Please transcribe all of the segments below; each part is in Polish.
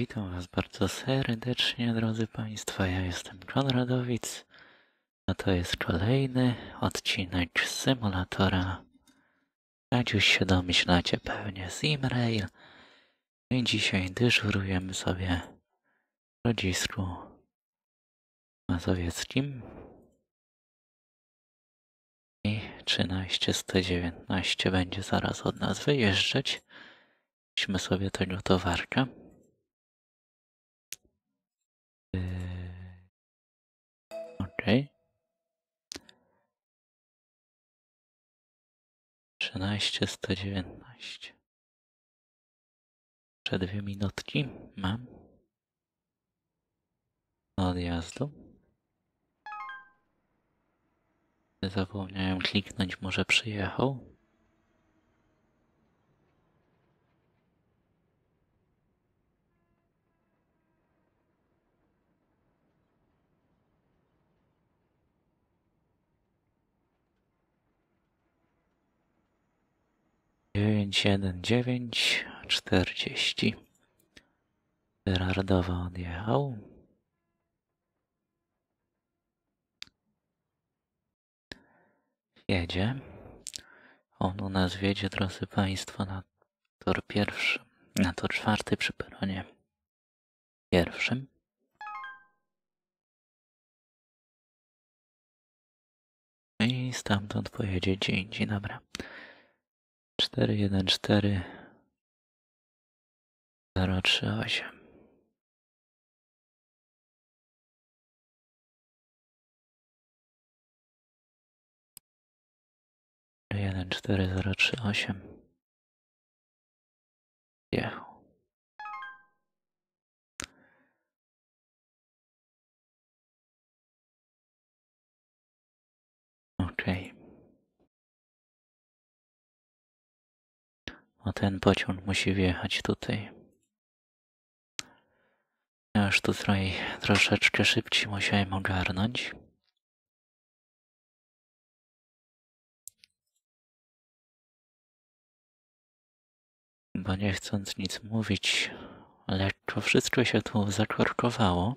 Witam Was bardzo serdecznie, drodzy Państwo. Ja jestem Konradowic, a to jest kolejny odcinek symulatora. Jak już się domyślacie pewnie z Imrail. I dzisiaj dyżurujemy sobie w rodzisku mazowieckim. I 13119 będzie zaraz od nas wyjeżdżać. Weźmy sobie tego towarka. Trzynaście, sto dziewiętnaście. Jeszcze dwie minutki mam. Odjazdu. Zapomniałem kliknąć, może przyjechał. Dziewięć, jeden, dziewięć, czterdzieści. Gerardowa odjechał. Jedzie. On u nas wiedzie, drodzy Państwo, na tor pierwszy, na tor czwarty przy peronie pierwszym. I stamtąd pojedzie gdzie indziej, dobra. 414 038 jeden cztery zero trzy osiem jechał. Okej. O ten pociąg musi wjechać tutaj. Ja już tutaj troszeczkę szybciej musiałem ogarnąć. Bo nie chcąc nic mówić, lekko wszystko się tu zakorkowało.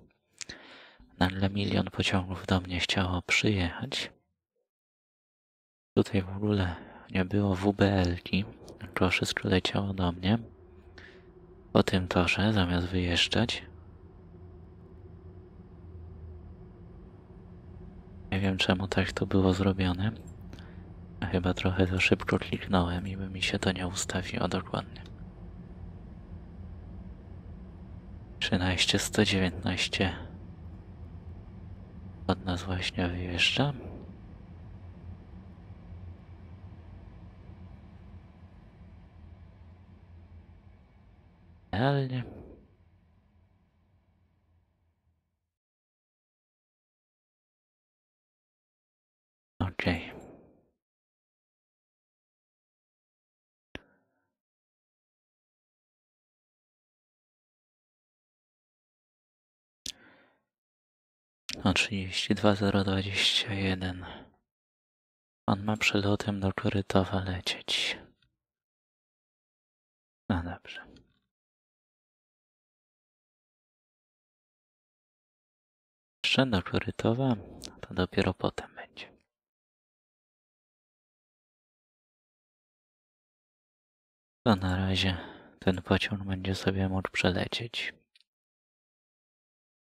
Nagle milion pociągów do mnie chciało przyjechać. Tutaj w ogóle nie było WBL-ki, tylko wszystko leciało do mnie. Po tym torze, zamiast wyjeżdżać. Nie wiem czemu tak to było zrobione. Chyba trochę za szybko kliknąłem i by mi się to nie ustawiło dokładnie. 13 119 od nas właśnie wyjeżdża. Realnie. Okej. O 32021. On ma przelotem do Korytowa lecieć. No dobrze. Do Korytowa, to dopiero potem będzie. To na razie ten pociąg będzie sobie mógł przelecieć.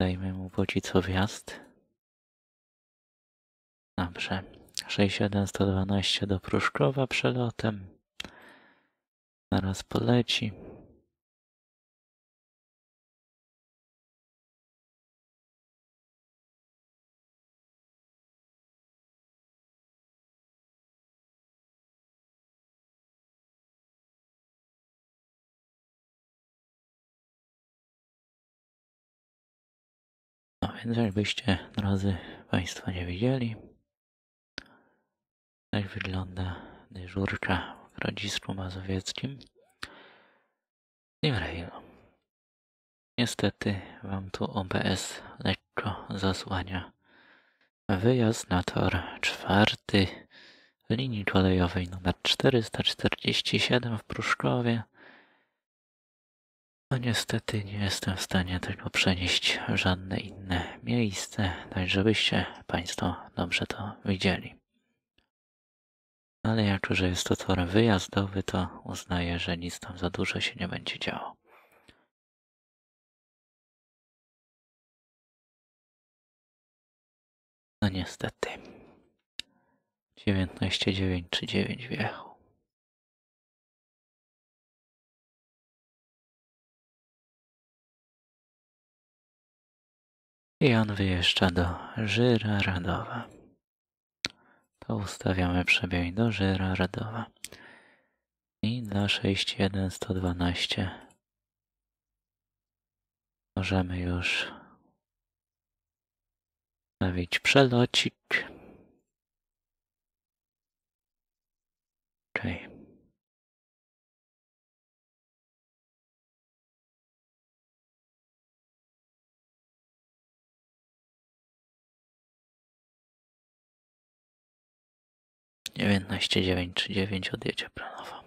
Dajmy mu póki co wjazd. Dobrze. 67112 do Pruszkowa przelotem. Zaraz poleci. Więc jakbyście, drodzy Państwo, nie widzieli, tak wygląda dyżurka w Grodzisku Mazowieckim w Railu. Niestety Wam tu OBS lekko zasłania wyjazd na tor czwarty linii kolejowej numer 447 w Pruszkowie. No niestety nie jestem w stanie tego przenieść w żadne inne miejsce, tak żebyście Państwo dobrze to widzieli. Ale jako, że jest to tor wyjazdowy, to uznaję, że nic tam za dużo się nie będzie działo. No niestety. 19,939 wjechał. I on wyjeżdża do Żyra Radowa. To ustawiamy przebieg do Żyra Radowa. I dla 61112 możemy już stawić przelocik. 19 939 odjedzie planowo.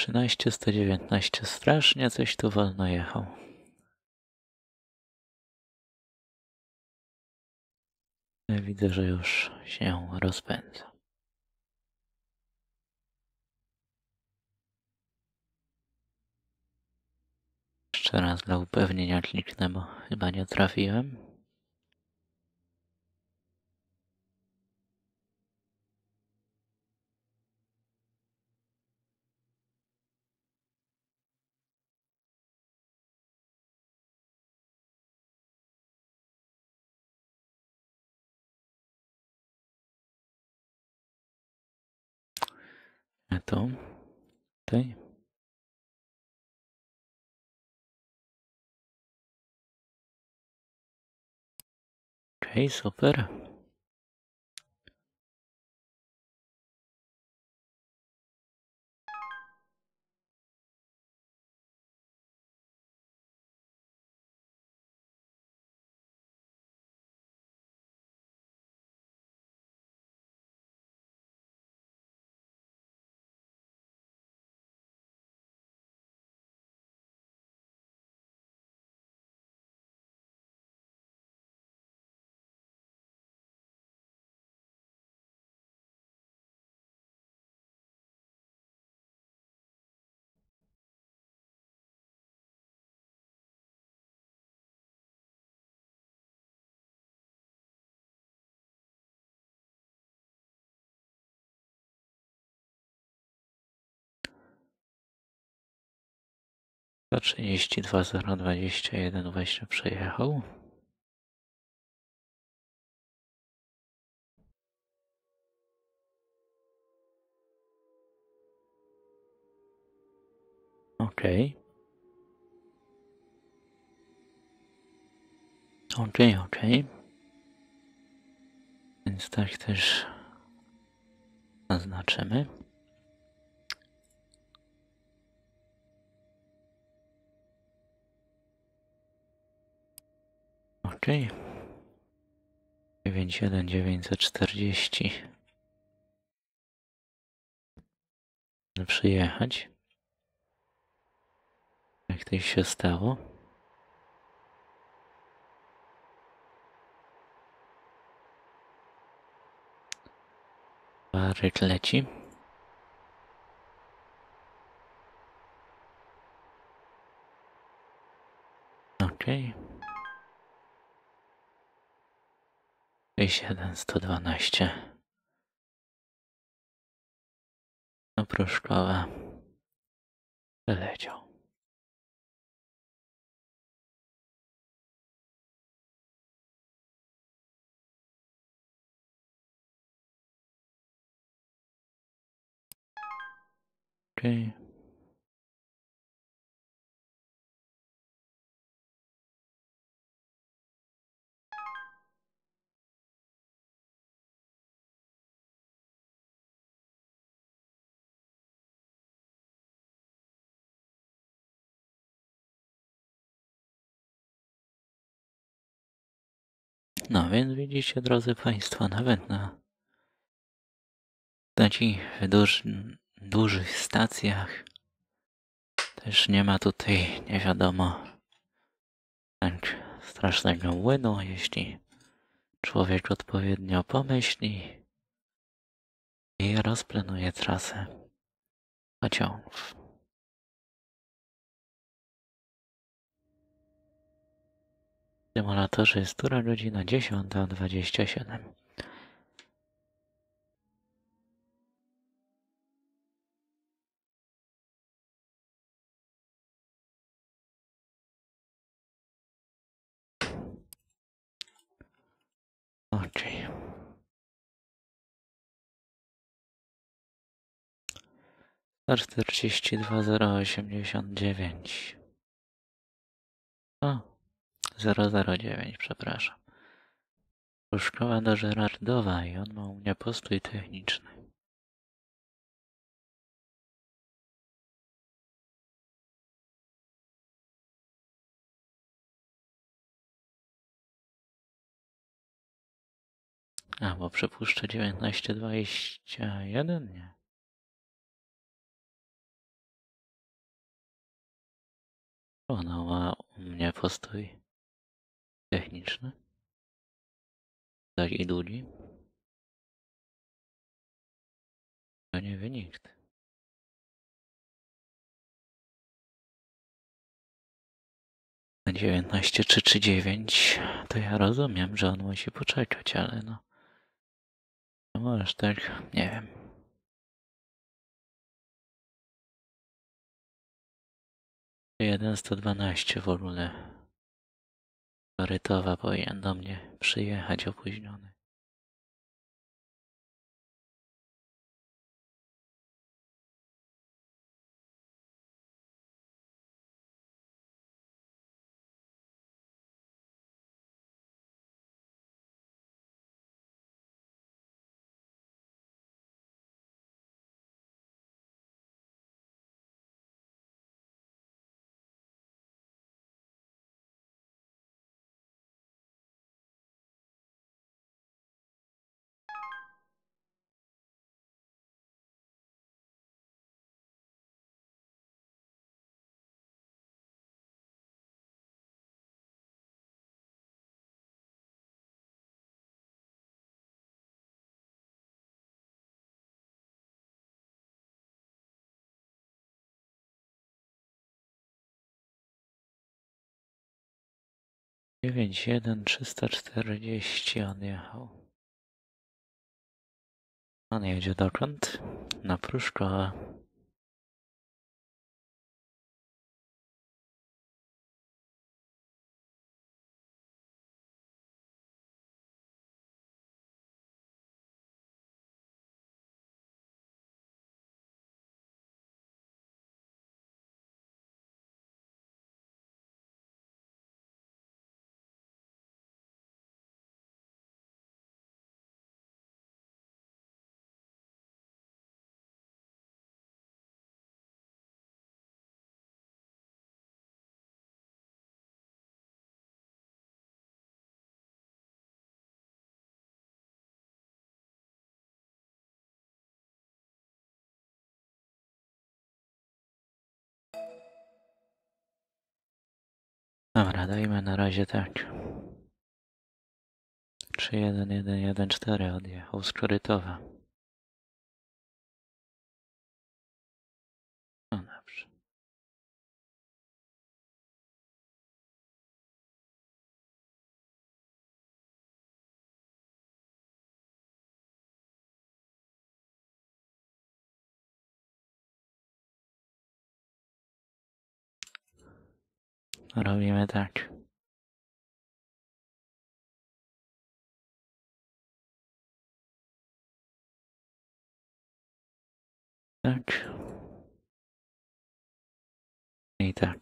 Trzynaście sto dziewiętnaście strasznie coś tu wolno jechał. Widzę, że już się rozpędza. Jeszcze raz dla upewnienia kliknę, bo chyba nie trafiłem. A tu, tutaj. Okej, super. To 32 021 właśnie przejechał. Okej. Okej, okej. Więc tak też zaznaczymy. Okej. Dziewięćset czterdzieści. Przyjechać. Jak to się stało? Baryk leci. Okay. 1 112. No proszkowa. Okej. Okay. No więc widzicie, drodzy Państwo, nawet na takich duż, dużych stacjach też nie ma tutaj, nie wiadomo, tak strasznego młynu, jeśli człowiek odpowiednio pomyśli i rozplanuje trasę pociągów. Symulatorze jest która godzina 10.27. Okej. Okay. 142 089. O, 009, przepraszam. Szkoła do Żerardowa i on ma u mnie postój techniczny. A, bo przepuszczę 1921, nie? Ona ma u mnie postój techniczny. Tak i długi. To nie wie nikt. Na 19.339 to ja rozumiem, że on musi poczekać, ale no. No możesz tak, nie wiem. Jeden sto dwanaście w ogóle. Korytowa powinien do mnie przyjechać opóźniony. Dziewięć jeden trzysta czterdzieści odjechał. On jedzie dokąd? Na Pruszkowa. Dobra, dajmy na razie tak. 3-1-1-1-4 odjechał z korytowa. Robimy tak. Tak. I tak.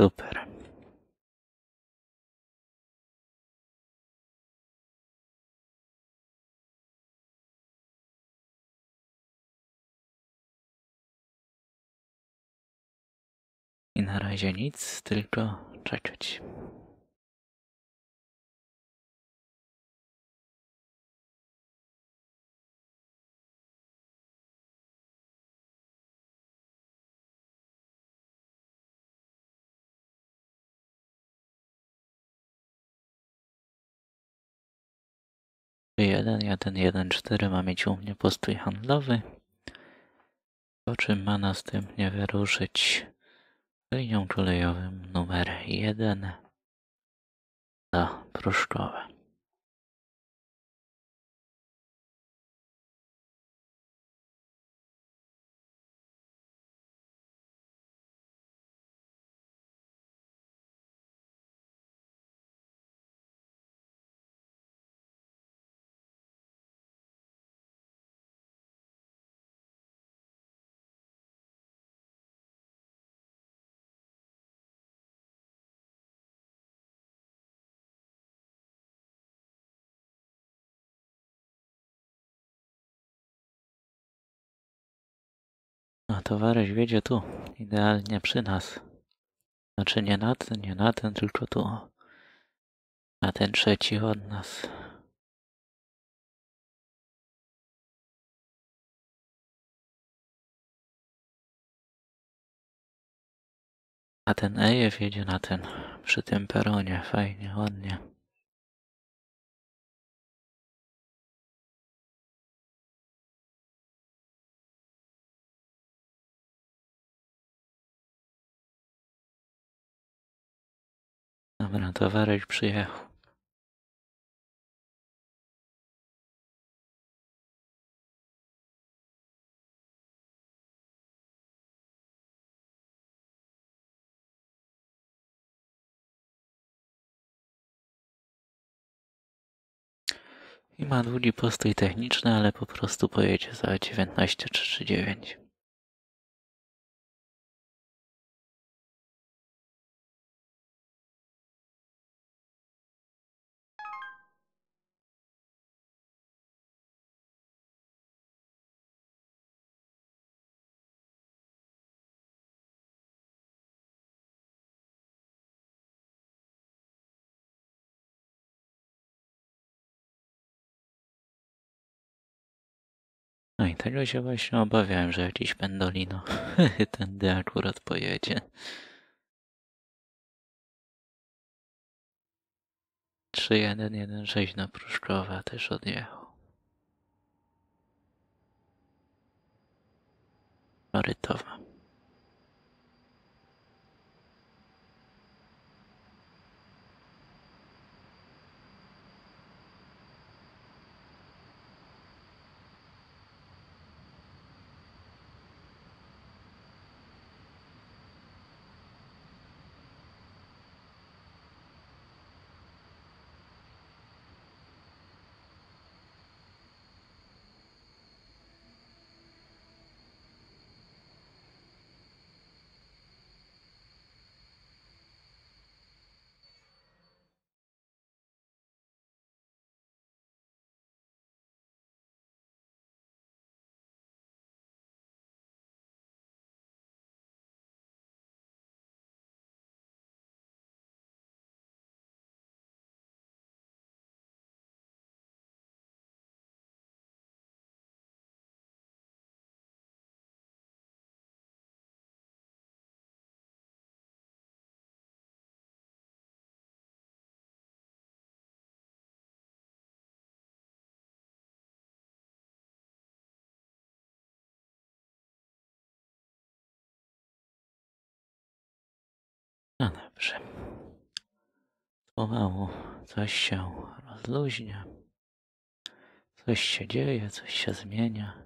Super. Na razie nic, tylko czekać. Jeden, jeden, jeden, cztery ma mieć u mnie postój handlowy, po czym ma następnie wyruszyć linią kolejową numer 1 na Pruszkowe. A towaryś wiedzie tu, idealnie przy nas. Znaczy nie na ten, nie na ten, tylko tu. Na ten trzeci od nas. A ten Ejew jedzie na ten, przy tym peronie, fajnie, ładnie. Dobra, towaryś przyjechał. I ma długi postój techniczny, ale po prostu pojedzie za 1939. No i tego się właśnie obawiałem, że jakiś pendolino tędy akurat pojedzie. Trzy jeden jeden sześć na Pruszkowa też odjechał. Marytowa. Dobrze. Pomału coś się rozluźnia. Coś się dzieje, coś się zmienia.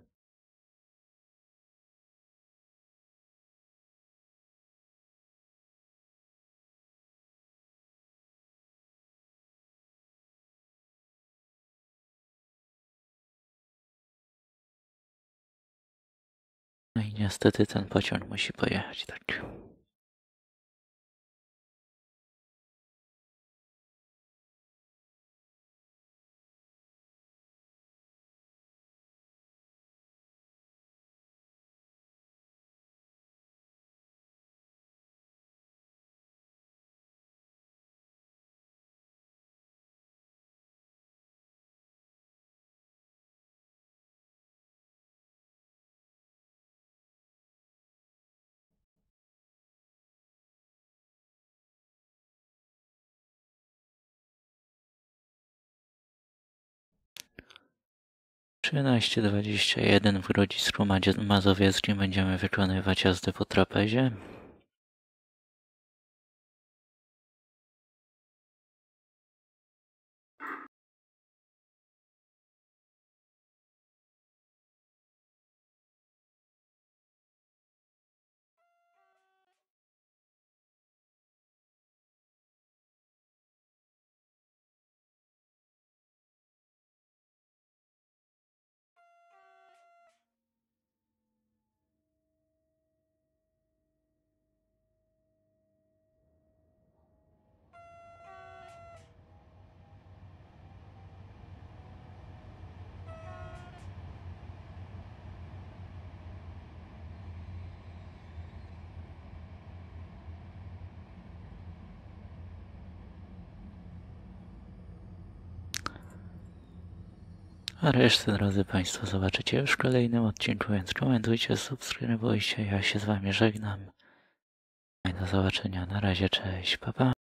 No i niestety ten pociąg musi pojechać tak. 13.21 w Grodzisku Mazowieckim będziemy wykonywać jazdę po trapezie. A resztę, drodzy Państwo, zobaczycie już w kolejnym odcinku, więc komentujcie, subskrybujcie. Ja się z Wami żegnam. Do zobaczenia. Na razie, cześć, pa pa.